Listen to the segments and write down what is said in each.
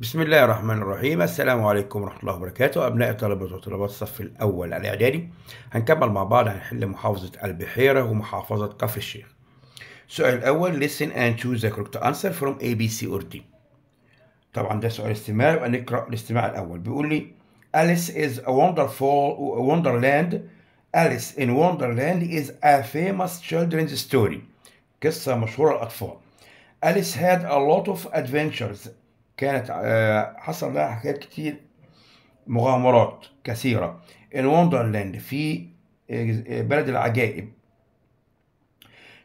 بسم الله الرحمن الرحيم. السلام عليكم ورحمة الله وبركاته. أبناء طلبة وطلبات الصف الأول الإعدادي. هنكمل مع بعض هنحل محافظة البحيرة ومحافظة كفر الشيخ. السؤال الأول listen and choose the correct answer from A, B, C or D. طبعا ده سؤال استماع يبقى نقرأ الاستماع الأول. بيقول لي Alice is a wonderful wonderland. Alice in Wonderland is a famous children's story. قصة مشهورة للأطفال. Alice had a lot of adventures. كانت آه، حصل لها حاجات كتير مغامرات كثيرة. In Wonderland في آه، بلد العجائب.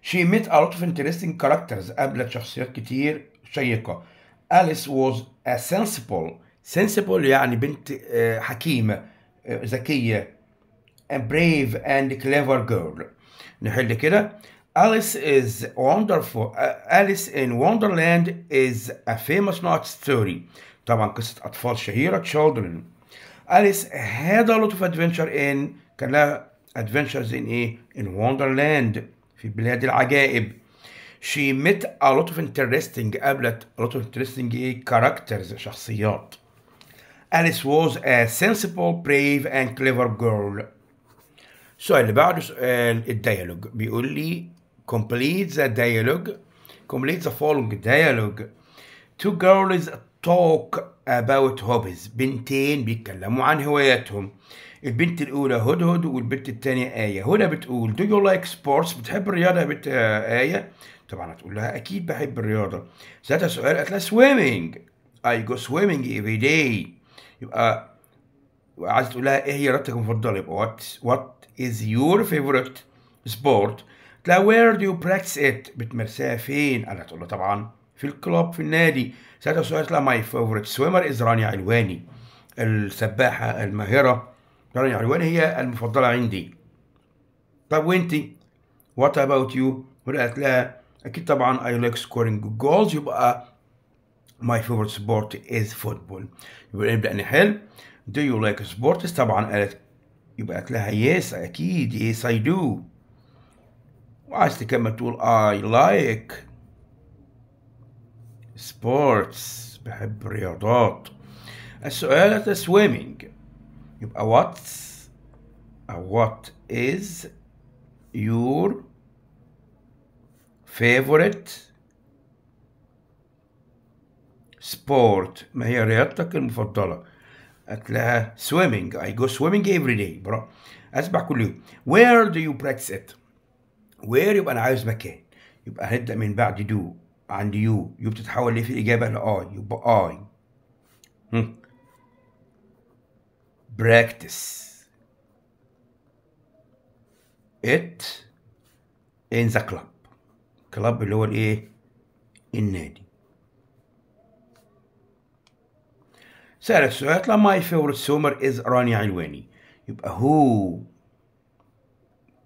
She met a lot of interesting characters قابلت شخصيات كتير شيقة. Alice was a sensible sensible يعني بنت آه، حكيمة آه، ذكية a brave and clever girl. نحل كده. Alice is wonderful uh, Alice in Wonderland is a famous not story طبعا قصة أطفال شهيرة children Alice had a lot of adventure in كان لها adventures in إيه in Wonderland في بلاد العجائب She met a lot of interesting قابلت a lot of interesting إيه characters شخصيات Alice was a sensible brave and clever girl السؤال اللي بعده سؤال الديالوج بيقول لي complete the dialogue complete the following dialogue. Two girls talk about hobbies. بنتين بيتكلموا عن هواياتهم البنت الأولى هدهد والبنت الثانية آية هدى بتقول do you like sports? بتحب الرياضة يا بنت آه، آية طبعا هتقول لها أكيد بحب الرياضة ساعتها سؤال قالت لها swimming. I go swimming every day. يبقى عايز تقول لها إيه هي رياضتك المفضله يبقى what what is your favorite sport? لا where do you practice it بتمارسها فين قالت له طبعا في الكلاب في النادي ساعتها سؤال لها my favorite swimmer is رانيا علواني السباحة الماهره رانيا علواني هي المفضلة عندي طب وانتي what about you قالت لها أكيد طبعا I like scoring goals يبقى My favorite sport is football. يبقى نبدأ نحل. Do you like sports؟ طبعا قالت يبقى قالت لها yes أكيد yes I do. وعايز تكمل تقول I like sports بحب الرياضات. السؤال قالت swimming. يبقى what what is your favorite سبورت ما هي رياضتك المفضلة؟ قالت لها swimming I go swimming every day برا أسبح كل يوم where do you practice it؟ Where يبقى أنا عايز مكان. يبقى هنبدأ من بعد do. عند يو يو بتتحول ليه في الإجابة لآي يبقى هم. practice. It in the club. Club اللي هو الإيه؟ النادي. السؤال لا my favourite swimmer is رانيا علواني يبقى هو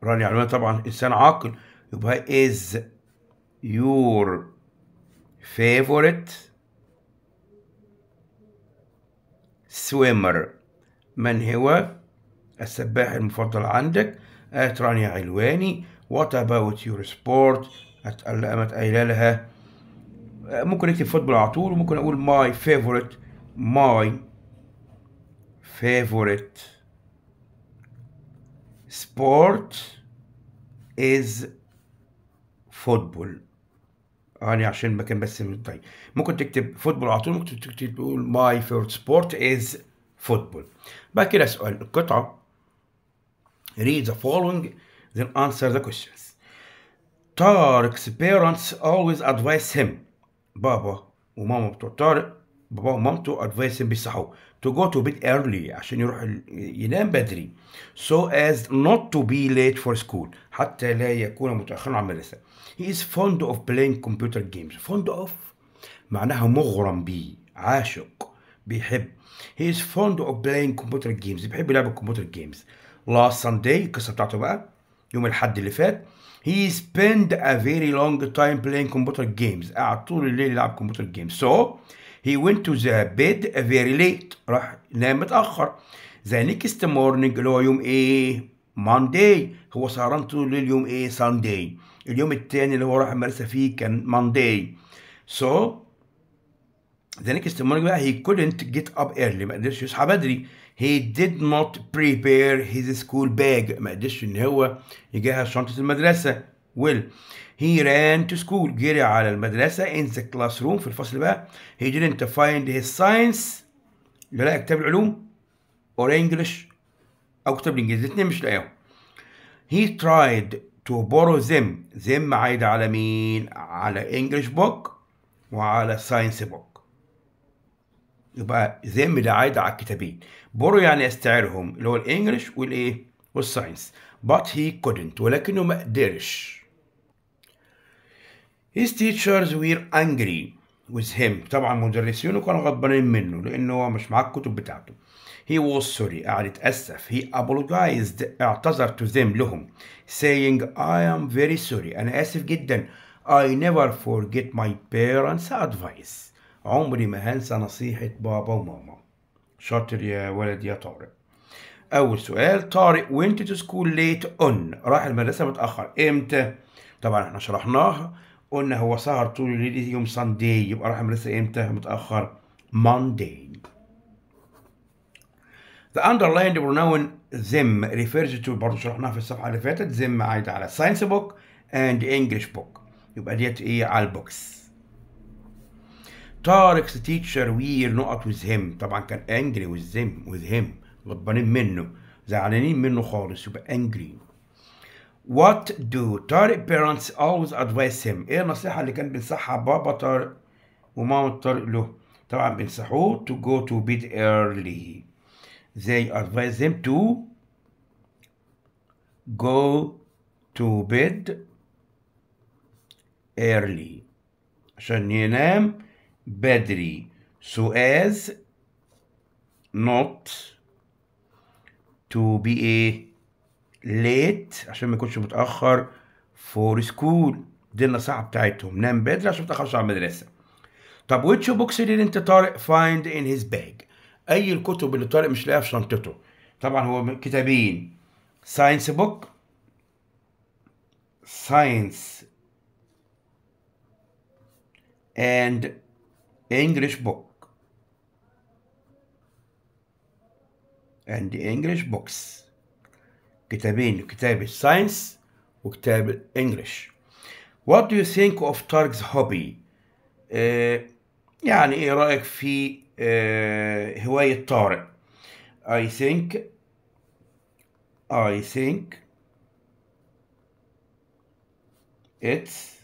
رانيا علواني طبعا إنسان عاقل. يبقى is your favorite swimmer. من هو؟ السباح المفضل عندك. قالت رانيا علواني. what about your sport قامت قايله لها ممكن أكتب فوتبول على طول وممكن أقول my favorite my favorite sport is football يعني عشان المكان بس طيب ممكن تكتب فوتبول على طول ممكن تكتب تقول my favorite sport is football بعد كده سؤال القطعة read the following then answer the questions طارق's parents always advise him بابا وماما بتوع طارق بابا ومامته advise him بيصحوا to go to bed early عشان يروح ينام بدري so as not to be late for school حتى لا يكون متأخرا عن المدرسة he is fond of playing computer games fond of معناها مغرم بيه عاشق بيحب he is fond of playing computer games بيحب يلعب ال computer games last Sunday القصة بتاعته بقى يوم الحد اللي فات he spent a very long time playing computer games قعد طول الليل يلعب computer games so he went to the bed very late. راح نام متأخر. The next morning اللي هو يوم إيه Monday. هو سهران طول الليل يوم إيه Sunday. اليوم التاني اللي هو راح المدرسة فيه كان Monday. So the next morning بقى he couldn't get up early. ما قدرش يصحى بدري. He did not prepare his school bag. ما قدرش إن هو يجهز شنطة المدرسة. Well he ran to school. جري على المدرسة in the classroom في الفصل بقى. He didn't find his science. لا لقى كتاب العلوم or English أو كتاب الإنجليزي الاتنين مش لاقيهم. He tried to borrow them. Them عايدة على مين؟ على English book وعلى science book. يبقى them ده عايدة على الكتابين. Borrow يعني استعيرهم اللي هو الإنجليش والإيه؟ والساينس but he couldn't ولكنه ما قدرش. His teachers were angry with him. طبعا مدرسينه كانوا غضبانين منه لأنه هو مش معاه الكتب بتاعته. He was sorry. قاعد يتأسف. He apologized. اعتذر to them لهم. Saying I am very sorry. أنا آسف جدا. I never forget my parents advice. عمري ما هنسى نصيحة بابا وماما. شاطر يا ولد يا طارق. أول سؤال. طارق went to school late on. راح المدرسة متأخر. إمتى؟ طبعا إحنا شرحناها قلنا هو سهر طول الليل يوم ساندي يبقى راح المدرسة إمتى؟ متأخر. Monday. The underlined pronoun them refers to برضه شرحناها في الصفحة اللي فاتت them عايدة على science book and English book. يبقى ديت إيه؟ على البوكس. طارق's teacher we're نقط with him. طبعا كان angry with them with him. غضبانين منه. زعلانين منه خالص يبقى angry. What do طارق parents always advise him ايه النصيحة اللي كان بينصحها بابا طارق وماما طارق له طبعا بينصحوه to go to bed early they advise him to go to bed early عشان ينام بدري so as not to be a late عشان ما يكونش متأخر for school. دي النصيحة بتاعتهم. نام بدري عشان ما تتأخرش على المدرسة. طب which books did انت طارق find in his bag أي الكتب اللي طارق مش لاقيها في شنطته. طبعا هو كتابين. science book science and English book. And English books. كتابين كتاب ال science وكتاب ال English What do you think of Tarik's hobby؟ آه يعني إيه رأيك في آه هواية طارق؟ I think I think it's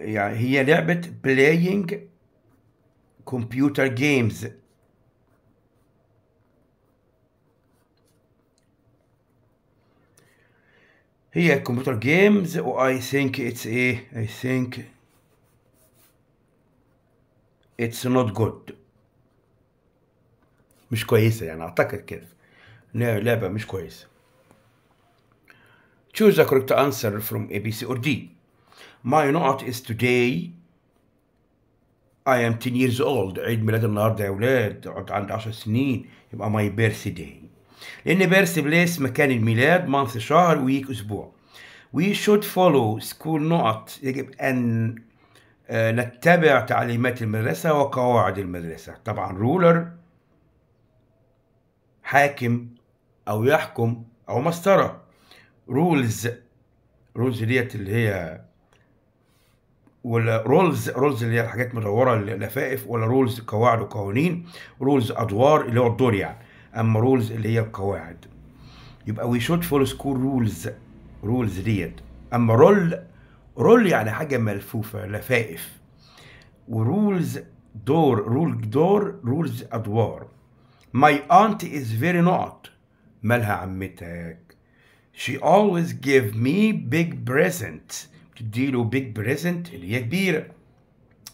يعني هي لعبة playing computer games هي كمبيوتر جيمز و I think it's إيه I think it's not good. مش كويسة يعني أعتقد كده. إنها لعبة مش كويسة. Choose the correct answer from A, B, C or D. My نقط is today I am 10 years old. عيد ميلاد النهارده يا ولاد قعدت عندي 10 سنين. يبقى my birthday. لأن بيرث بليس مكان الميلاد مانث شهر ويك أسبوع. We should follow school نقط يجب أن آه، نتبع تعليمات المدرسة وقواعد المدرسة. طبعا ruler حاكم أو يحكم أو مسطرة. rules rules ديت اللي هي ولا rolls rolls اللي هي الحاجات مدورة اللفائف ولا rules قواعد وقوانين. roles أدوار اللي هو الدور يعني. اما rules اللي هي القواعد. يبقى we should follow school rules rules ديت. أما roll roll يعني حاجة ملفوفة لفائف. و roles دور role دور roles أدوار. My aunt is very نقط مالها عمتك؟ She always give me big present بتديله big present اللي هي كبيرة.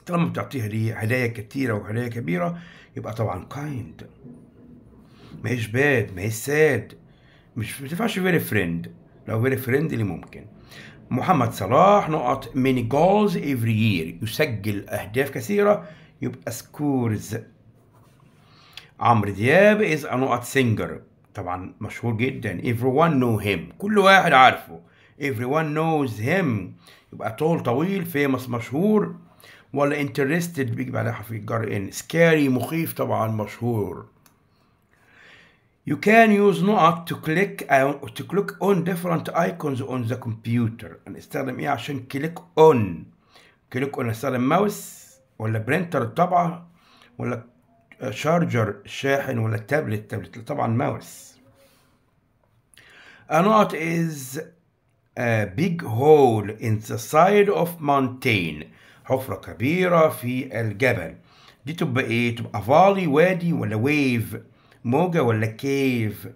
طالما بتعطيها ليه هدايا كتيرة وهدايا كبيرة يبقى طبعا kind. ما هيش باد ما هيش ساد مش ما تنفعش very friend. لو very friend اللي ممكن. محمد صلاح نقط many goals every year. يسجل أهداف كثيرة يبقى scores. عمرو دياب a نقط singer. طبعا مشهور جدا. everyone know him. كل واحد عارفه. everyone knows him. يبقى طول طويل famous مشهور. ولا interested بيجي بعدها حرف الجر ان scary مخيف طبعا مشهور. You can use نقط to click on, to click on different icons on the computer. هنستخدم إيه عشان click on. click on هنستخدم ماوس ولا printer الطبعة ولا charger الشاحن ولا ال tablet tablet طبعا mouse A نقط is a big hole in the side of mountain. حفرة كبيرة في الجبل. دي تبقى إيه؟ تبقى فالي وادي ولا ويف موجة ولا كيف؟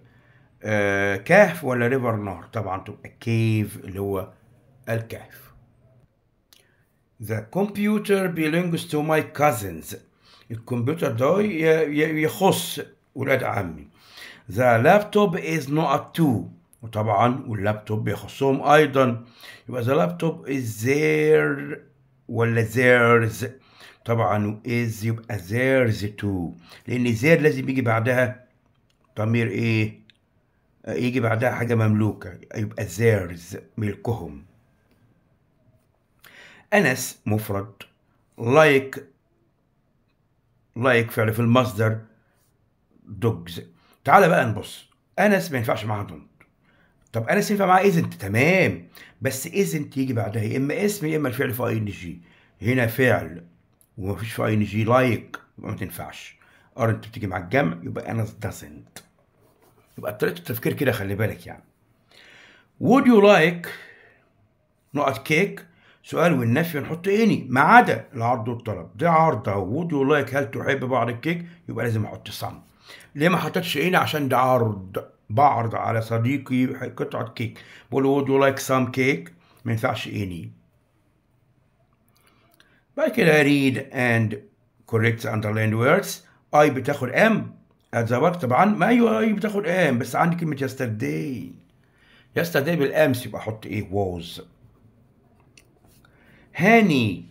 آه كهف ولا ريفر نهر؟ طبعا تبقى كيف اللي هو الكهف. The computer belongs to my cousins. الكمبيوتر ده يخص ولاد عمي. The laptop is not two وطبعا واللابتوب يخصهم أيضا. يبقى the laptop is there ولا theirs. طبعا is يبقى theirs too لأن their لازم يجي بعدها ضمير إيه يجي بعدها حاجة مملوكة يبقى theirs ملكهم أنس مفرد like like فعل في المصدر dogs تعال بقى نبص. أنس ما ينفعش معاها don't طب أنس ينفع معاها isn't تمام. بس isn't يجي بعدها يا إما اسم يا إما الفعل في ing هنا فعل ومفيش في ing like يبقى ما تنفعش. aren't بتيجي مع الجمع يبقى انس doesn't يبقى طريقة التفكير كده خلي بالك يعني. Would you like نقط كيك سؤال والنفي نحط any. ما عدا العرض والطلب. ده عرض اهو would you like هل تحب بعض الكيك يبقى لازم أحط some ليه ما حطيتش any؟ عشان ده عرض. بعرض على صديقي قطعة كيك بقول له you like some cake ما ينفعش any. بعد كده read and correct underlined words. I بتاخد am at the work طبعا. ما أيوه I بتاخد am بس عندي كلمة yesterday. Yesterday بالأمس يبقى أحط إيه؟ was. هاني.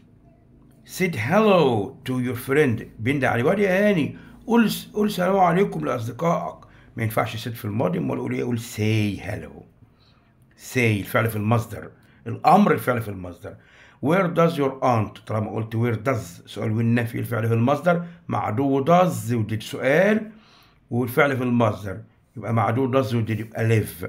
Said hello to your friend. بين ده على واد يا هاني. قول قول سلام عليكم لأصدقائك. ما ينفعش سيد في الماضي. أمال أقول إيه؟ أقول say hello. Say الفعل في المصدر. الأمر الفعل في المصدر. Where does your aunt طالما قلت where does سؤال والنفي الفعل في المصدر معدو does ودي سؤال والفعل في المصدر. يبقى معدو does ودي يبقى live.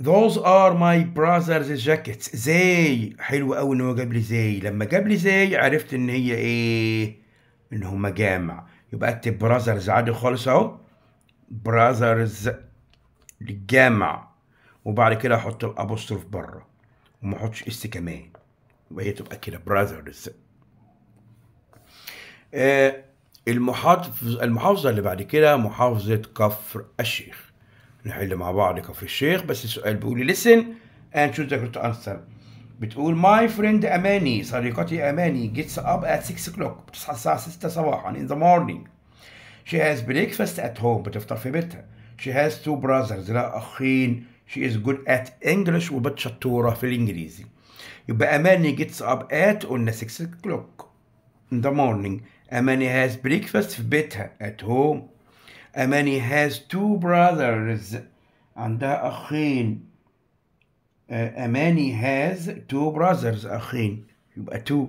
Those are my brother's jackets. زي حلو قوي إن هو جاب لي زي. لما جاب لي زي عرفت إن هي إيه؟ إن هما جمع يبقى أكتب brothers عادي خالص أهو. brothers للجمع. وبعد كده أحط ال apostrophe بره وما أحطش s كمان يبقى هي تبقى كده brothers آه المحافظ المحافظة اللي بعد كده محافظة كفر الشيخ. نحل مع بعض كفر الشيخ بس السؤال بيقول لي listen and choose the correct answer. بتقول my friend أماني صديقتي أماني gets up at 6 o'clock بتصحى الساعة 6 صباحا in the morning. She has breakfast at home بتفطر في بيتها. She has two brothers لها أخين she is good at English وبت شطورة في الإنجليزي. يبقى أماني gets up at قلنا 6 o'clock in the morning. أماني has breakfast في بيتها at home. أماني has two brothers عندها أخين. أماني has two brothers أخين. يبقى two.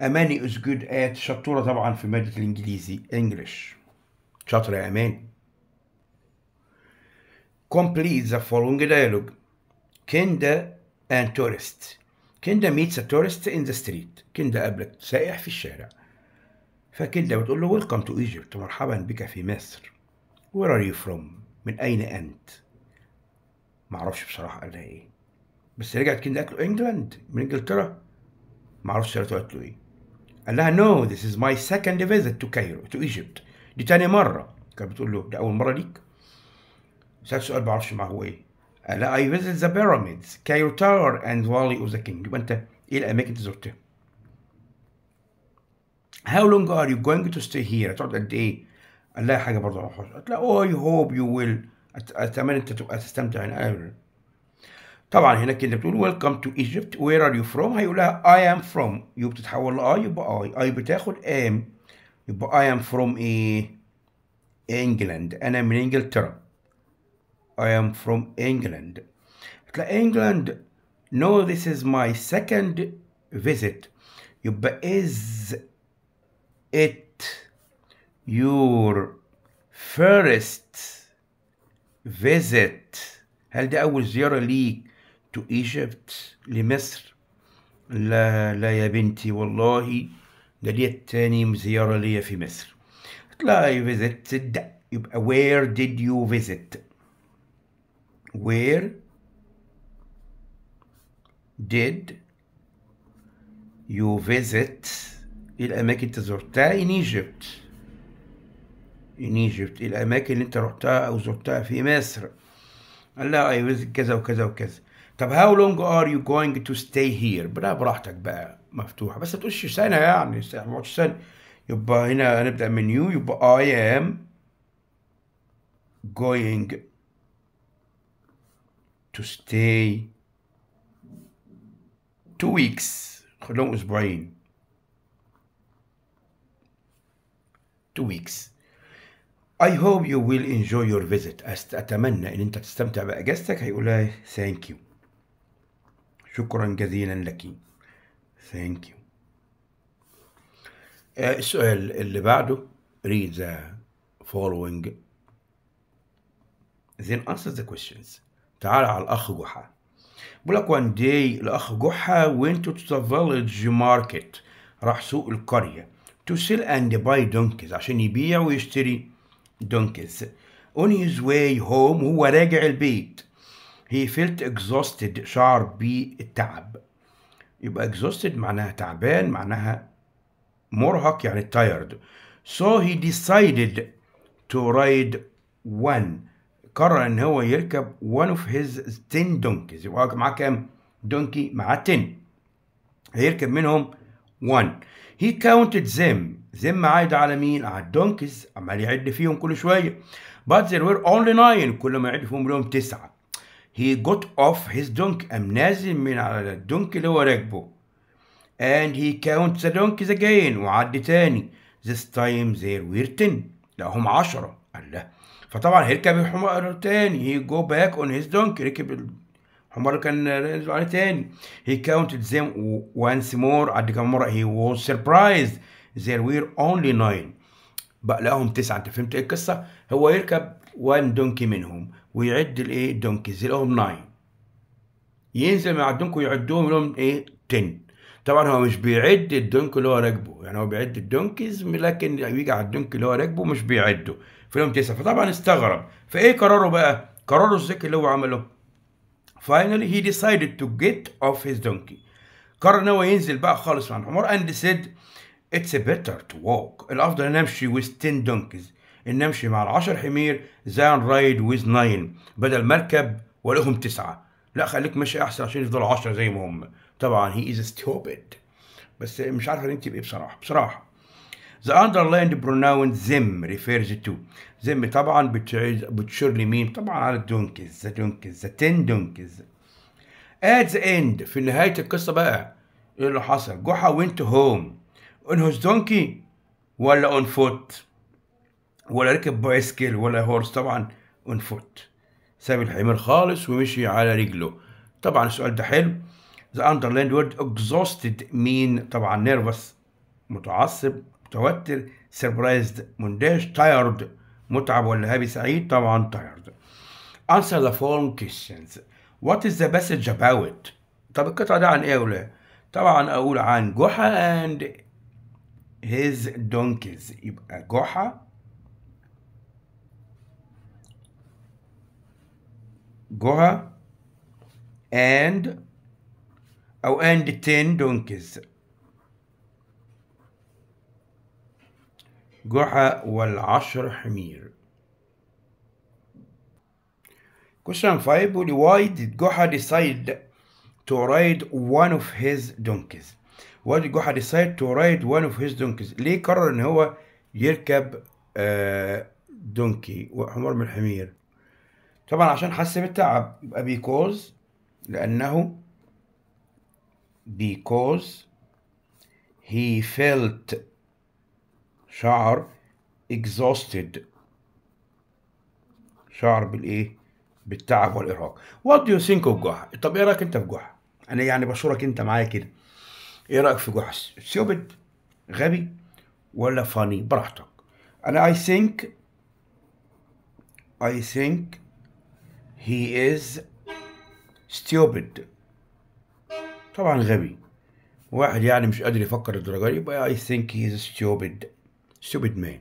أماني is good at شطورة طبعا في مادة الإنجليزي English. شاطرة يا أماني. Complete the following dialogue. كندا and tourist. كندا meets a tourist in the street. كندا قابلت سائح في الشارع. فكندا بتقول له welcome to Egypt. مرحبا بك في مصر. Where are you from? من أين أنت? معرفش بصراحة قال لها إيه. بس رجعت كندا قالت له إنجلاند من إنجلترا. معرفش سألته قالت له إيه. قال لها no this is my second visit to Cairo to Egypt. دي تاني مرة. كانت بتقول له ده أول مرة ليك؟ سألت سؤال معرفش ما هو إيه. قال لها I visit the pyramids Cairo Tower and Valley of the King. يبقى أنت إيه الأماكن اللي زرتها؟ How long are you going to stay here هتقعد قد إيه؟ قال لها حاجة برضه قالت لها oh I hope you will. أتمنى أنت تبقى تستمتع هنا طبعا هنا كده بتقول welcome to Egypt. Where are you from? هيقول لها I am from. يو بتتحول ل I يبقى I I بتاخد am يبقى I am from إيه؟ England. أنا من إنجلترا. I am from England هتلاقي England no this is my second visit يبقى is it your first visit هل ده أول زيارة ليك to Egypt لمصر لا لا يا بنتي والله ده دي التاني زيارة ليا في مصر لا I visited يبقى where did you visit Where did you visit إيه الاماكن انت زرتها in Egypt. In Egypt الاماكن اللي أنت رحتها أو زرتها في مصر. قال لا I visit كذا وكذا وكذا. طب how long are you going to stay here بلا براحتك بقى مفتوحة. بس ما تقولش سنة يعني ما سنة. يبقى هنا هنبدأ من يو يبقى I am going to stay two weeks خلهم أسبوعين two weeks I hope you will enjoy your visit أتمنى إن أنت تستمتع بأجازتك هيقول لها thank you شكرا جزيلا لك thank you آه، السؤال اللي بعده read the following then answer the questions تعال على الأخ جحا. بقول لك one day الأخ جحا went to the village market راح سوق القرية. to sell and buy donkeys عشان يبيع ويشتري donkeys on his way home وهو راجع البيت. he felt exhausted شعر بالتعب. يبقى exhausted معناها تعبان معناها مرهق يعني tired so he decided to ride one قرر إن هو يركب one of his 10 donkeys. يبقى معاه كام؟ donkey معاه 10 هيركب منهم 1 he counted them. Them عايد على مين؟ على ال donkeys عمال يعد فيهم كل شوية. But there were only 9 كل ما يعد فيهم لهم تسعة. He got off his donkey. قام نازل من على ال donkey اللي هو راكبه. And he counts the donkeys again. وعد تاني. This time there were 10 لا هم 10 قال لا. فطبعا هيركب الحمار تاني. He go back on his donkey. ركب الحمار كان نازل عليه تاني. He counted them once more. عد كم مرة؟ He was surprised. There were only nine. بقى لهم تسعة. أنت فهمت إيه القصة؟ هو يركب one donkey منهم ويعد الايه donkeys لهم nine ينزل مع ال donkey ويعدهم لهم إيه؟ 10 طبعا هو مش بيعد ال donkey اللي هو راكبه. يعني هو بيعد ال donkeys لكن يجي على ال donkey اللي هو راكبه مش بيعده. فيهم تسعة فطبعا استغرب. فايه قراره بقى؟ قراره الذكي اللي هو عمله. Finally he decided to get off his donkey. قرر إن هو ينزل بقى خالص عن الحمار and said it's better to walk. الأفضل إن أمشي with 10 donkeys. إن أمشي مع العشر حمير than ride with 9 بدل ما اركب ولهم تسعة. لا خليك ماشي أحسن عشان يفضلوا 10 زي ما هم. طبعا he is stupid. بس مش عارف أنت بإيه بصراحة. بصراحة. The underlined pronoun them refers to. Them طبعا بتشير لمين؟ طبعا على الدونكيز. The donkeys the 10 donkeys at the end في نهاية القصة بقى إيه اللي حصل؟ جحا went home. On his donkey ولا on foot ولا ركب بايسكل ولا هورس طبعا on foot. ساب الحمار خالص ومشي على رجله. طبعا السؤال ده حلو. The underlined word exhausted مين طبعا nervous متعصب متوتر surprised مندهش tired متعب ولا هابي سعيد طبعا tired answer the following questions what is the passage about طب القطعة ده عن إيه يا ولاد طبعا أقول عن جحا and his donkeys يبقى جحا جحا and أو and 10 donkeys جحا والعشر حمير Question 5 بيقول لي, why did جحا decide to ride one of his donkeys why did جحا decide to ride one of his donkeys ليه قرر ان هو يركب آه دونكي وحمار من الحمير طبعا عشان حس بالتعب يبقى because لأنه because he felt شعر exhausted. شعر بالايه بالتعب والإرهاق. What do you think of جحا طب إيه رأيك أنت في جحا أنا يعني بشورك أنت معايا كده. إيه رأيك في جحس stupid غبي ولا funny? براحتك. أنا I think I think he is stupid. طبعا غبي واحد يعني مش قادر يفكر الدرجة دي يبقى think he is stupid stupid man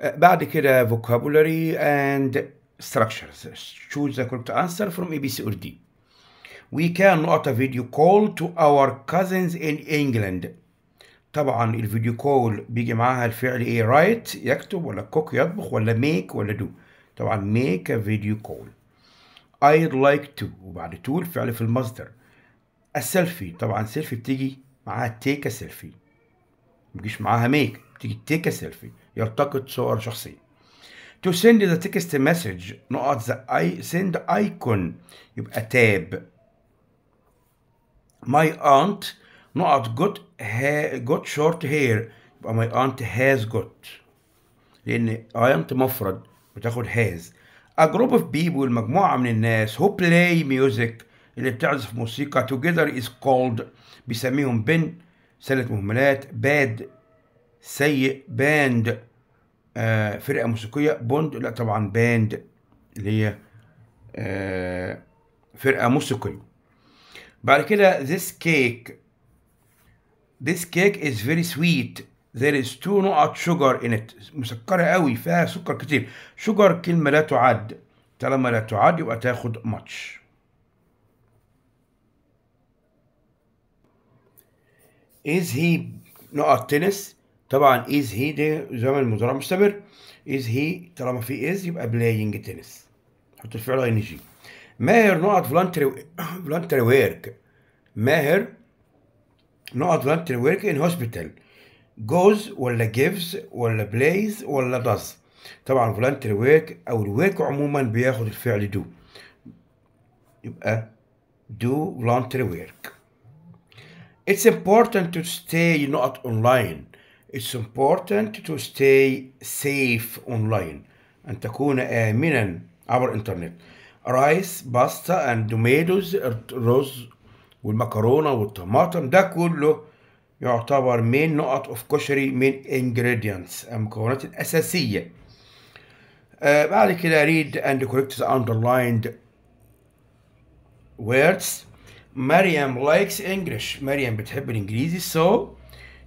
آه، بعد كده vocabulary and structures choose the correct answer from A, B, C or D we can نقط a video call to our cousins in England طبعا ال video call بيجي معاها الفعل إيه write يكتب ولا cook يطبخ ولا make ولا do طبعا make a video call I'd like to وبعد to الفعل في المصدر السيلفي. طبعا سيلفي بتيجي معاها take selfie ما بيجيش معاها make بتيجي take selfie يلتقط صور شخصية. To send the text message نقط the I send icon يبقى tap my aunt نقط got ha, got short hair يبقى my aunt has got. لأن aunt مفرد بتاخد has. A group of people مجموعة من الناس who play music. اللي بتعزف موسيقى together is called بيسميهم bin سلة مهملات bad سيء band آه فرقة موسيقية bond لا طبعا band اللي هي آه فرقة موسيقية. بعد كده this cake this cake is very sweet. There is too نقط sugar in it. مسكرة قوي فيها سكر كتير. sugar كلمة لا تعد. طالما لا تعد يبقى تاخد much. Is he نقط تنس طبعا is he ده زمن المضارع مستمر is he طالما في is يبقى playing تنس حط الفعل اي جي ماهر نقط voluntary voluntary work ماهر نقط voluntary work in hospital goes ولا gives ولا plays ولا does طبعا voluntary work أو الورك عموما بياخد الفعل do يبقى do voluntary work It's important to stay not online. It's important to stay safe online. أن تكون آمنا عبر الإنترنت. رايس باستا and tomatoes الرز والمكرونة والطماطم ده كله يعتبر من نقط of كشري من ingredients المكونات الأساسية. آه بعد كده read and correct the underlined words. مريم likes English مريم بتحب الإنجليزي so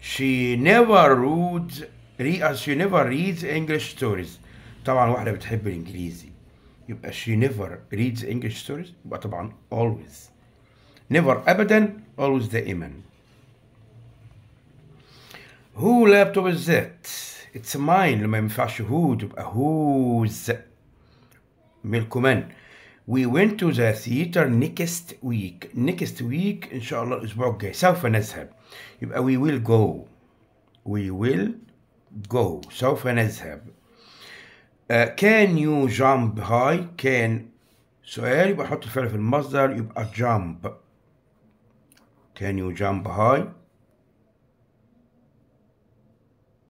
she never reads re- she never reads English stories طبعا واحدة بتحب الإنجليزي يبقى she never reads English stories يبقى طبعا always never أبدا always دائما who laptop is that it's mine لما ينفعش who تبقى whose ملكمان We went to the theater next week. Next week إن شاء الله الأسبوع الجاي سوف نذهب. يبقى we will go. We will go. سوف نذهب. Uh, can you jump high? Can سؤال يبقى أحط الفعل في المصدر يبقى jump. Can you jump high?